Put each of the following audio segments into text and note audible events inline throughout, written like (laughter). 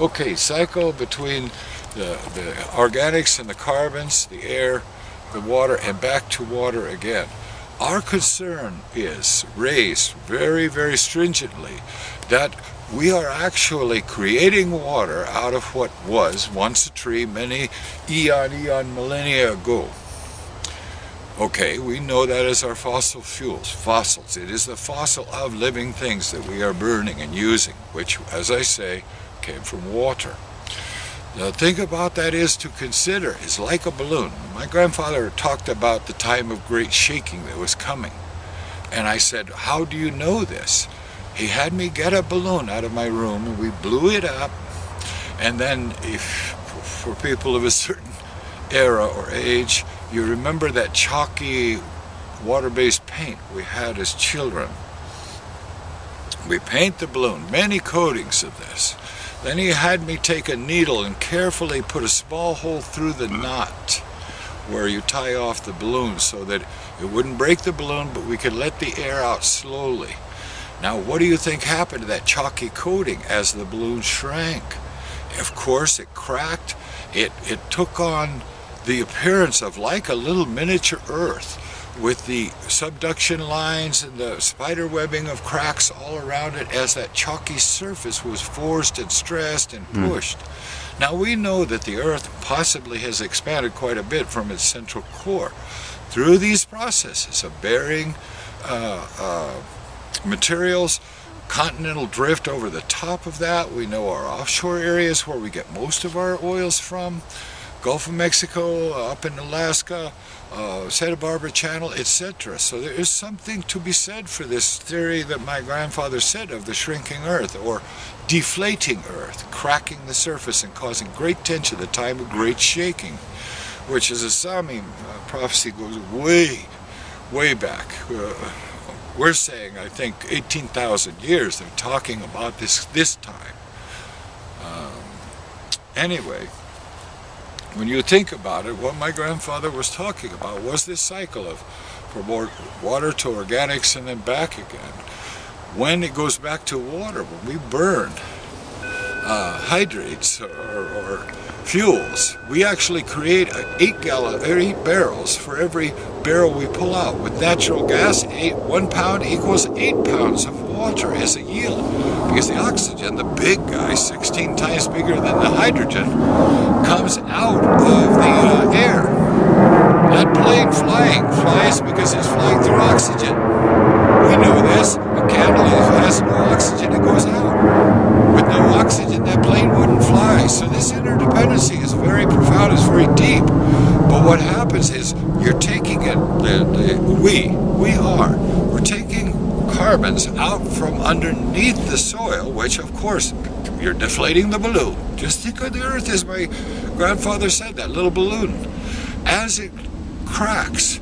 Okay, cycle between the, the organics and the carbons, the air, the water, and back to water again. Our concern is raised very, very stringently that we are actually creating water out of what was once a tree many eon, eon, millennia ago. Okay, we know that as our fossil fuels, fossils. It is the fossil of living things that we are burning and using, which, as I say, came from water. The thing about that is to consider is like a balloon. My grandfather talked about the time of great shaking that was coming. And I said, how do you know this? He had me get a balloon out of my room and we blew it up. And then if for people of a certain era or age, you remember that chalky water-based paint we had as children. We paint the balloon, many coatings of this. Then he had me take a needle and carefully put a small hole through the knot where you tie off the balloon so that it wouldn't break the balloon but we could let the air out slowly. Now what do you think happened to that chalky coating as the balloon shrank? Of course it cracked, it, it took on the appearance of like a little miniature Earth with the subduction lines and the spider webbing of cracks all around it as that chalky surface was forced and stressed and hmm. pushed. Mm. Now we know that the Earth possibly has expanded quite a bit from its central core through these processes of bearing uh, uh, materials, continental drift over the top of that. We know our offshore areas where we get most of our oils from. Gulf of Mexico, uh, up in Alaska, uh, Santa Barbara Channel, etc. So there is something to be said for this theory that my grandfather said of the shrinking Earth, or deflating Earth, cracking the surface and causing great tension, the time of great shaking, which is a Sami uh, prophecy goes way, way back. Uh, we're saying, I think, 18,000 years. They're talking about this this time. Um, anyway, when you think about it, what my grandfather was talking about was this cycle of from water to organics and then back again. When it goes back to water, when we burn uh, hydrates or, or, fuels, we actually create eight gallon eight barrels for every barrel we pull out. With natural gas, eight, one pound equals eight pounds of water as a yield because the oxygen, the big guy, 16 times bigger than the hydrogen, comes out of the uh, air. That plane flying flies because it's flying through oxygen. We know this. A candle has no oxygen, it goes out. With no oxygen, that plane wouldn't fly. So this interdependency is very profound, it's very deep. But what happens is you're taking it, we, we are, we're taking out from underneath the soil, which of course you're deflating the balloon. Just think of the earth as my grandfather said, that little balloon. As it cracks,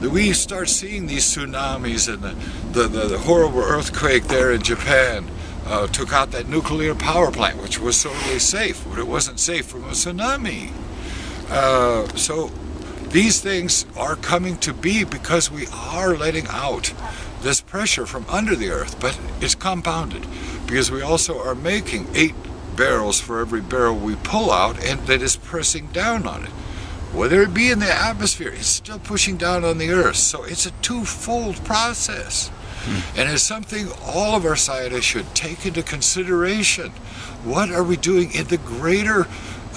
we start seeing these tsunamis and the, the, the, the horrible earthquake there in Japan uh, took out that nuclear power plant, which was totally safe, but it wasn't safe from a tsunami. Uh, so these things are coming to be because we are letting out this pressure from under the earth, but it's compounded because we also are making eight barrels for every barrel we pull out and that is pressing down on it. Whether it be in the atmosphere, it's still pushing down on the earth. So it's a two-fold process. Hmm. And it's something all of our scientists should take into consideration. What are we doing in the greater,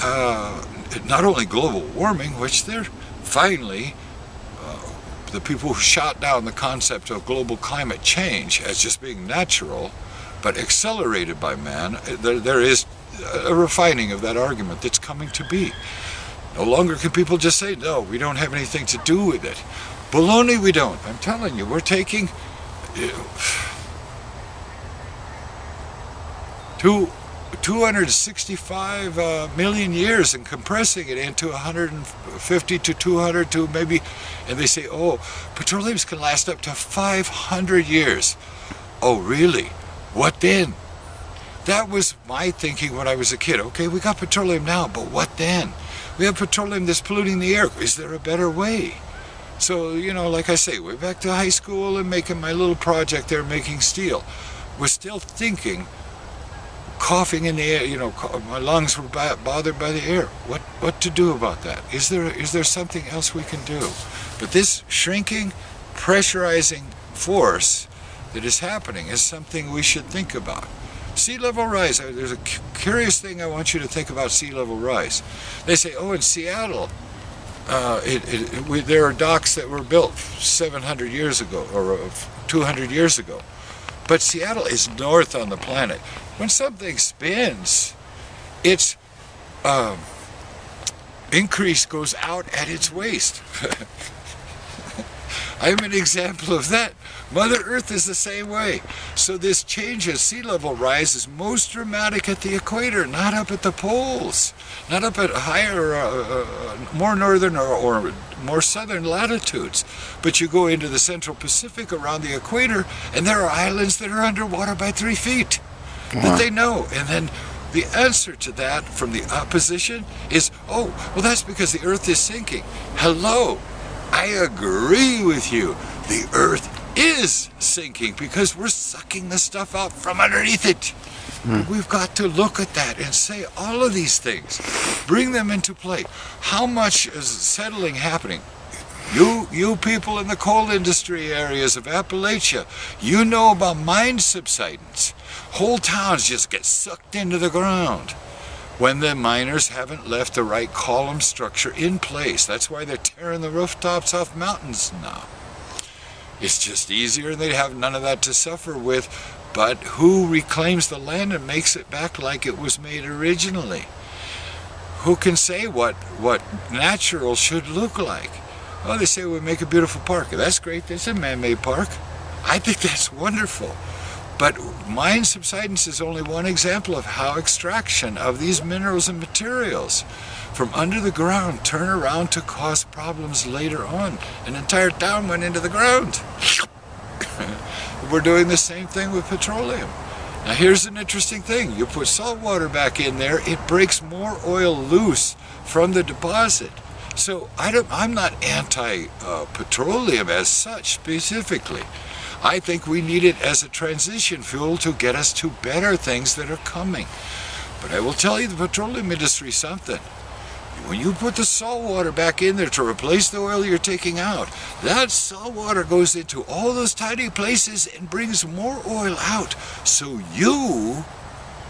uh, not only global warming, which they're finally the people who shot down the concept of global climate change as just being natural, but accelerated by man, eh, there, there is a refining of that argument that's coming to be. No longer can people just say, no, we don't have anything to do with it. Baloney, we don't. I'm telling you, we're taking eh, two 265 uh, million years and compressing it into 150 to 200 to maybe, and they say, oh, petroleums can last up to 500 years. Oh, really? What then? That was my thinking when I was a kid. Okay, we got petroleum now, but what then? We have petroleum that's polluting the air. Is there a better way? So, you know, like I say, we're back to high school and making my little project there making steel. We're still thinking coughing in the air, you know, my lungs were bothered by the air. What, what to do about that? Is there, is there something else we can do? But this shrinking, pressurizing force that is happening is something we should think about. Sea level rise, uh, there's a curious thing I want you to think about sea level rise. They say, oh, in Seattle, uh, it, it, we, there are docks that were built 700 years ago or uh, 200 years ago. But Seattle is north on the planet. When something spins, its um, increase goes out at its waist. (laughs) I'm an example of that. Mother Earth is the same way. So this change in sea level rise is most dramatic at the equator, not up at the poles, not up at higher, uh, uh, more northern or, or, more southern latitudes. But you go into the central Pacific around the equator, and there are islands that are underwater by three feet wow. that they know. And then the answer to that from the opposition is, oh, well, that's because the Earth is sinking. Hello, I agree with you. The Earth is sinking because we're sucking the stuff out from underneath it. Mm. We've got to look at that and say all of these things, bring them into play. How much is settling happening? You, you people in the coal industry areas of Appalachia, you know about mine subsidence. Whole towns just get sucked into the ground when the miners haven't left the right column structure in place. That's why they're tearing the rooftops off mountains now. It's just easier and they have none of that to suffer with. But who reclaims the land and makes it back like it was made originally? Who can say what, what natural should look like? Oh, they say we make a beautiful park. That's great. That's a man-made park. I think that's wonderful. But mine subsidence is only one example of how extraction of these minerals and materials from under the ground turn around to cause problems later on. An entire town went into the ground. (coughs) We're doing the same thing with petroleum. Now here's an interesting thing. You put salt water back in there, it breaks more oil loose from the deposit. So I am not anti-petroleum uh, as such specifically. I think we need it as a transition fuel to get us to better things that are coming. But I will tell you the petroleum industry something. When you put the salt water back in there to replace the oil you're taking out, that salt water goes into all those tiny places and brings more oil out. So you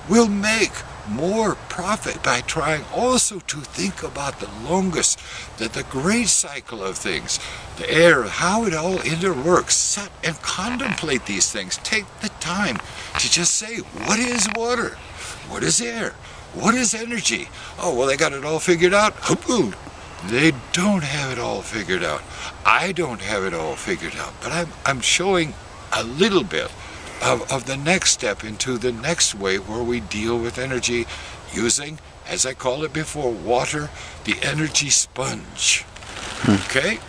will make more profit by trying also to think about the longest, that the great cycle of things, the air, how it all interworks. Sit and contemplate these things. Take the time to just say, what is water? What is air? What is energy? Oh, well, they got it all figured out. They don't have it all figured out. I don't have it all figured out, but I'm, I'm showing a little bit of, of the next step into the next way where we deal with energy using, as I called it before, water, the energy sponge. Hmm. Okay?